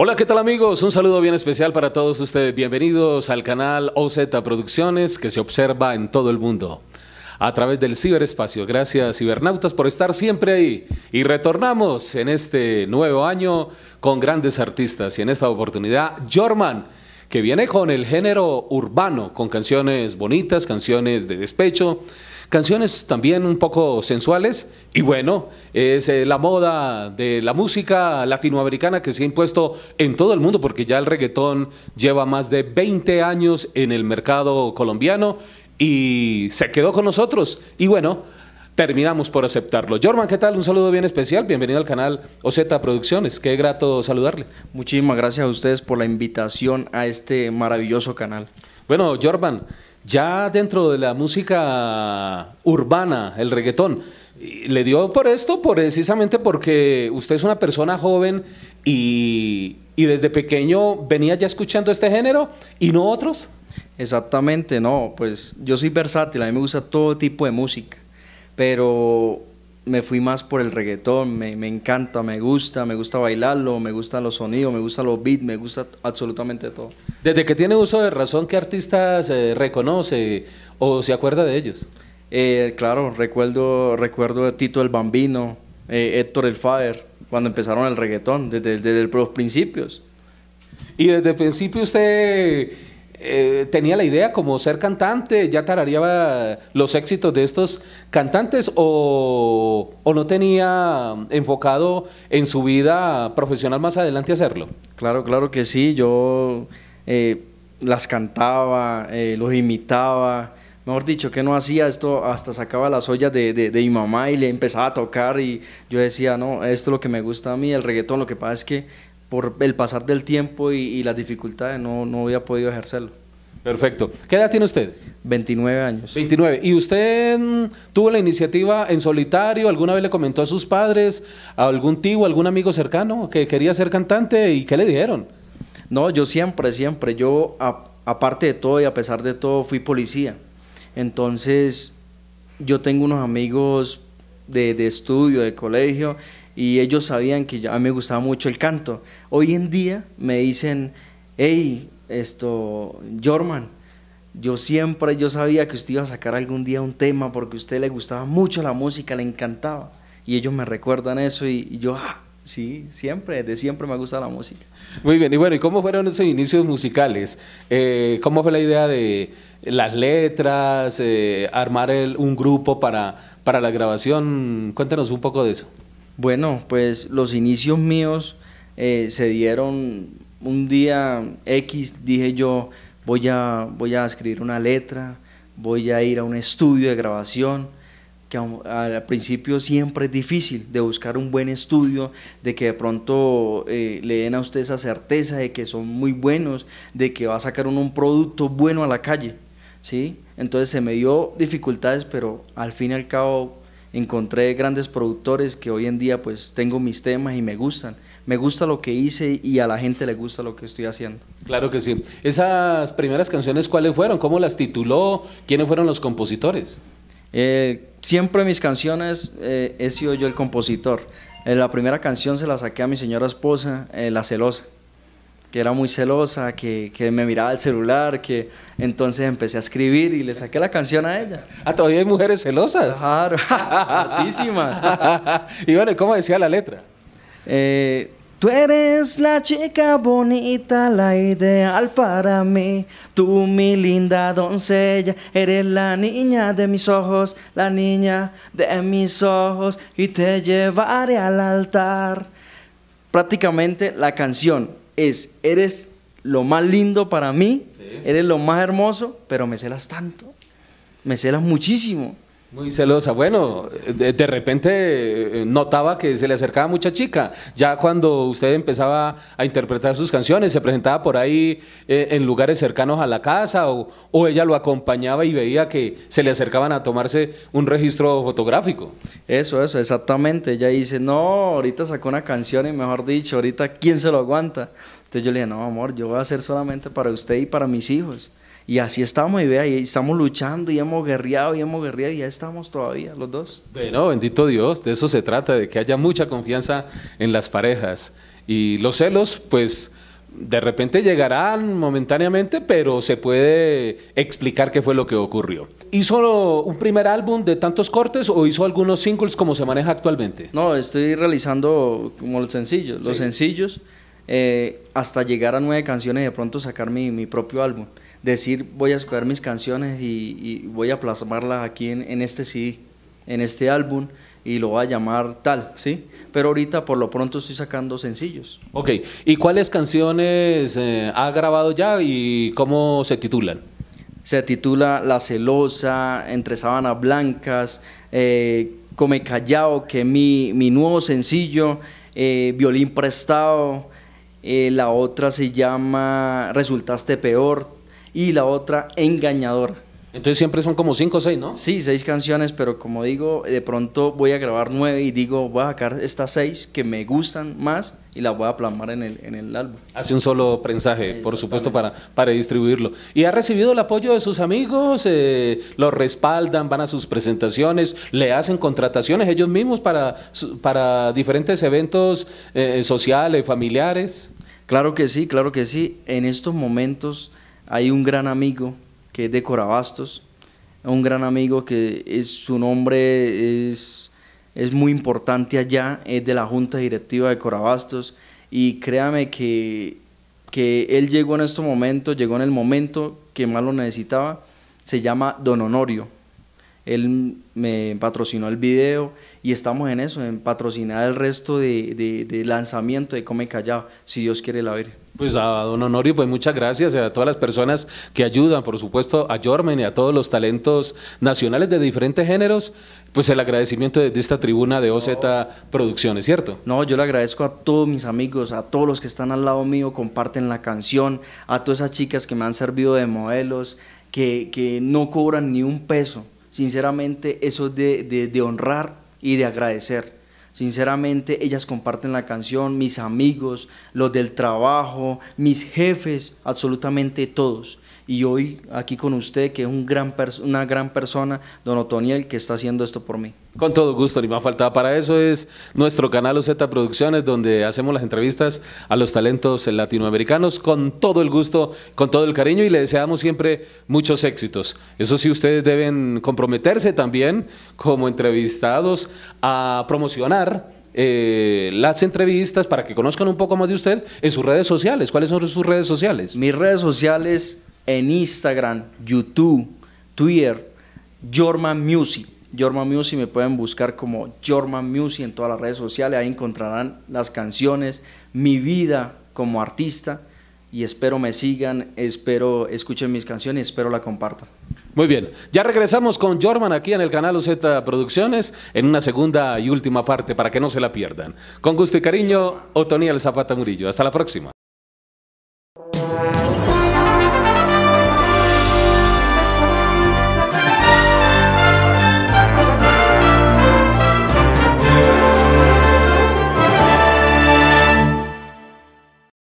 Hola, ¿qué tal amigos? Un saludo bien especial para todos ustedes. Bienvenidos al canal OZ Producciones que se observa en todo el mundo a través del ciberespacio. Gracias cibernautas por estar siempre ahí. Y retornamos en este nuevo año con grandes artistas y en esta oportunidad Jorman que viene con el género urbano, con canciones bonitas, canciones de despecho, canciones también un poco sensuales y bueno, es eh, la moda de la música latinoamericana que se ha impuesto en todo el mundo porque ya el reggaetón lleva más de 20 años en el mercado colombiano y se quedó con nosotros y bueno, terminamos por aceptarlo. Jorman, ¿qué tal? Un saludo bien especial. Bienvenido al canal OZ Producciones. Qué grato saludarle. Muchísimas gracias a ustedes por la invitación a este maravilloso canal. Bueno, Jorman, ya dentro de la música urbana, el reggaetón, le dio por esto precisamente porque usted es una persona joven y, y desde pequeño venía ya escuchando este género y no otros. Exactamente, no, pues yo soy versátil, a mí me gusta todo tipo de música pero me fui más por el reggaetón, me, encanta, me gusta, me gusta bailarlo, me gustan los sonidos, me gustan los beats, me gusta absolutamente todo. Desde que tiene uso de razón, ¿qué artistas reconoce o se acuerda de ellos? Eh, claro, recuerdo, recuerdo a Tito el Bambino, eh, Héctor el Fire, cuando empezaron el reggaetón, desde, desde los principios. Y desde el principio usted eh, tenía la idea como ser cantante, ya tararía los éxitos de estos cantantes o, no tenía enfocado en su vida profesional más adelante hacerlo? Claro, claro que sí, yo eh, las cantaba, eh, los imitaba, mejor dicho, que no hacía esto, hasta sacaba las ollas de, de, mi mamá y le empezaba a tocar y yo decía, no, esto es lo que me gusta a mí, el reggaetón, lo que pasa es que por el pasar del tiempo y, las dificultades no, no había podido ejercerlo. Perfecto. ¿Qué edad tiene usted? 29 años. 29. ¿Y usted mm, tuvo la iniciativa en solitario? ¿Alguna vez le comentó a sus padres, a algún tío, algún amigo cercano que quería ser cantante y qué le dijeron? No, yo siempre, siempre. Yo, aparte de todo y a pesar de todo, fui policía. Entonces, yo tengo unos amigos de, de estudio, de colegio, y ellos sabían que a mí me gustaba mucho el canto. Hoy en día me dicen, hey, esto, Jorman, yo siempre, yo sabía que usted iba a sacar algún día un tema porque a usted le gustaba mucho la música, le encantaba. Y ellos me recuerdan eso y, yo, ah, sí, siempre, de siempre me gusta la música. Muy bien, y bueno, ¿y cómo fueron esos inicios musicales? Eh, ¿Cómo fue la idea de las letras, eh, armar un grupo para, para la grabación? Cuéntanos un poco de eso. Bueno, pues los inicios míos eh, se dieron un día X, dije yo, voy a, voy a escribir una letra, voy a ir a un estudio de grabación, que al principio siempre es difícil de buscar un buen estudio, de que de pronto eh, le den a usted esa certeza de que son muy buenos, de que va a sacar un producto bueno a la calle, ¿sí? Entonces se me dio dificultades, pero al fin y al cabo encontré grandes productores que hoy en día pues tengo mis temas y me gustan. Me gusta lo que hice y a la gente le gusta lo que estoy haciendo. Claro que sí. Esas primeras canciones, ¿cuáles fueron? ¿Cómo las tituló? ¿Quiénes fueron los compositores? Eh, siempre mis canciones eh, he sido yo el compositor. Eh, la primera canción se la saqué a mi señora esposa, La Celosa que era muy celosa, que, que, me miraba el celular, que entonces empecé a escribir y le saqué la canción a ella. Ah, todavía hay mujeres celosas. Claro, altísimas. y bueno, ¿cómo decía la letra? Eh, Tú eres la chica bonita, la ideal para mí. Tú, mi linda doncella, eres la niña de mis ojos, la niña de mis ojos, y te llevaré al altar. Prácticamente la canción es, eres lo más lindo para mí, eres lo más hermoso, pero me celas tanto, me celas muchísimo. Muy celosa. Bueno, de, repente eh, notaba que se le acercaba mucha chica. Ya cuando usted empezaba a interpretar sus canciones, se presentaba por ahí eh, en lugares cercanos a la casa o, o, ella lo acompañaba y veía que se le acercaban a tomarse un registro fotográfico. Eso, eso, exactamente. Ella dice, no, ahorita sacó una canción y mejor dicho, ahorita ¿quién se lo aguanta? Entonces yo le dije, no, amor, yo voy a hacer solamente para usted y para mis hijos. Y así estamos, y vea, y estamos luchando, y hemos guerreado, y hemos guerreado, y ya estamos todavía, los dos. Bueno, bendito Dios, de eso se trata, de que haya mucha confianza en las parejas. Y los celos, pues de repente llegarán momentáneamente, pero se puede explicar qué fue lo que ocurrió. ¿Hizo un primer álbum de tantos cortes o hizo algunos singles como se maneja actualmente? No, estoy realizando como los sencillos, los sencillos, eh, hasta llegar a nueve canciones y de pronto sacar mi, mi propio álbum. Decir, voy a escoger mis canciones y, voy a plasmarlas aquí en, en este CD, en este álbum y lo voy a llamar tal, ¿sí? Pero ahorita por lo pronto estoy sacando sencillos. Ok, ¿y cuáles canciones eh, ha grabado ya y cómo se titulan? Se titula La Celosa, Entre Sábanas Blancas, eh, Come Callao, que es mi, mi nuevo sencillo, eh, Violín Prestado, la otra se llama Resultaste Peor y la otra Engañador. Entonces siempre son como cinco o seis, ¿no? Sí, seis canciones, pero como digo, de pronto voy a grabar nueve y digo, voy a sacar estas seis que me gustan más y las voy a plasmar en el, en el álbum. Hace un solo prensaje, por supuesto, para, para distribuirlo. ¿Y ha recibido el apoyo de sus amigos? Eh, ¿Lo respaldan? ¿Van a sus presentaciones? ¿Le hacen contrataciones ellos mismos para, para diferentes eventos eh, sociales, familiares? Claro que sí, claro que sí. En estos momentos hay un gran amigo que es de Corabastos, un gran amigo que es, su nombre es, es muy importante allá, es de la Junta Directiva de Corabastos y créame que, que él llegó en este momento, llegó en el momento que más lo necesitaba, se llama Don Honorio. Él me patrocinó el video y estamos en eso, en patrocinar el resto de, de, lanzamiento de Come Callao, si Dios quiere la ver. Pues a don Honorio, pues muchas gracias a todas las personas que ayudan, por supuesto a Jormen y a todos los talentos nacionales de diferentes géneros, pues el agradecimiento de, esta tribuna de OZ Producciones, ¿cierto? No, yo le agradezco a todos mis amigos, a todos los que están al lado mío, comparten la canción, a todas esas chicas que me han servido de modelos, que, que no cobran ni un peso. Sinceramente, eso es de, de honrar y de agradecer. Sinceramente, ellas comparten la canción, mis amigos, los del trabajo, mis jefes, absolutamente todos. Y hoy aquí con usted, que es un gran una gran persona, don Otoniel, que está haciendo esto por mí. Con todo gusto, ni más faltaba. Para eso es nuestro canal OZ Producciones, donde hacemos las entrevistas a los talentos latinoamericanos con todo el gusto, con todo el cariño y le deseamos siempre muchos éxitos. Eso sí, ustedes deben comprometerse también como entrevistados a promocionar eh, las entrevistas para que conozcan un poco más de usted en sus redes sociales. ¿Cuáles son sus redes sociales? Mis redes sociales en Instagram, YouTube, Twitter, Jorman Music. Jorman Music me pueden buscar como Jorman Music en todas las redes sociales. Ahí encontrarán las canciones, mi vida como artista. Y espero me sigan, espero escuchen mis canciones espero la compartan. Muy bien, ya regresamos con Jorman aquí en el canal UZ Producciones en una segunda y última parte para que no se la pierdan. Con gusto y cariño, Otoniel Zapata Murillo. Hasta la próxima.